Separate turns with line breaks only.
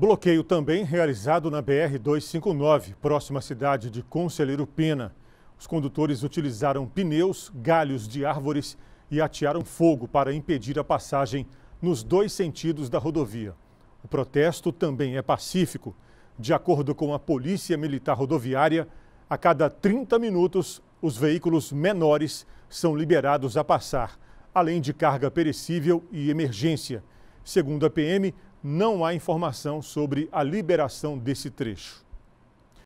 Bloqueio também realizado na BR-259, próxima à cidade de Conselheiro Pena. Os condutores utilizaram pneus, galhos de árvores e atearam fogo para impedir a passagem nos dois sentidos da rodovia. O protesto também é pacífico. De acordo com a Polícia Militar Rodoviária, a cada 30 minutos, os veículos menores são liberados a passar, além de carga perecível e emergência. Segundo a PM, não há informação sobre a liberação desse trecho.